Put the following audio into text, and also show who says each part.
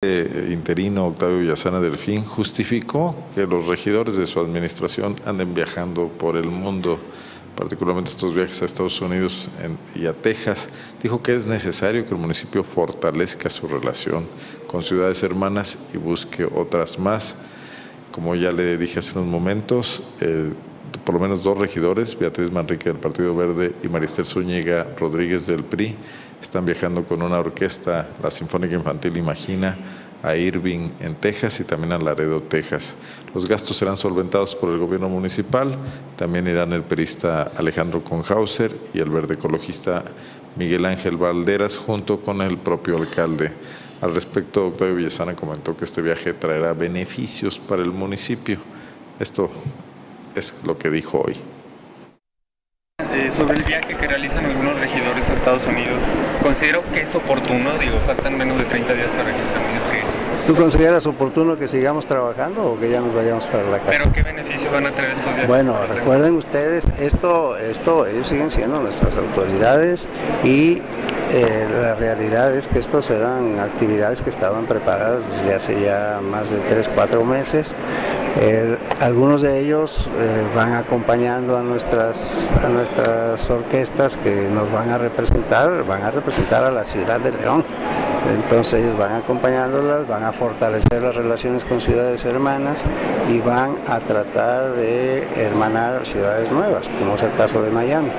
Speaker 1: Interino Octavio Villasana Delfín justificó que los regidores de su administración anden viajando por el mundo, particularmente estos viajes a Estados Unidos y a Texas. Dijo que es necesario que el municipio fortalezca su relación con ciudades hermanas y busque otras más. Como ya le dije hace unos momentos, eh, por lo menos dos regidores, Beatriz Manrique del Partido Verde y Maristel Zúñiga Rodríguez del PRI, están viajando con una orquesta, la Sinfónica Infantil Imagina, a Irving en Texas y también a Laredo, Texas. Los gastos serán solventados por el gobierno municipal, también irán el perista Alejandro Conhauser y el verde ecologista Miguel Ángel Valderas junto con el propio alcalde. Al respecto, Octavio Villasana comentó que este viaje traerá beneficios para el municipio. Esto es lo que dijo hoy.
Speaker 2: Eh, sobre el viaje que realizan algunos regidores a Estados Unidos, considero que es oportuno, digo, faltan menos de 30 días para que también
Speaker 3: ¿Tú consideras oportuno que sigamos trabajando o que ya nos vayamos para la casa?
Speaker 2: ¿Pero qué beneficio van a traer estos viajes?
Speaker 3: Bueno, recuerden ustedes, esto, esto, ellos siguen siendo nuestras autoridades y eh, la realidad es que estos eran actividades que estaban preparadas desde hace ya más de 3, 4 meses. Algunos de ellos eh, van acompañando a nuestras, a nuestras orquestas que nos van a representar, van a representar a la ciudad de León. Entonces ellos van acompañándolas, van a fortalecer las relaciones con ciudades hermanas y van a tratar de hermanar ciudades nuevas, como es el caso de Miami.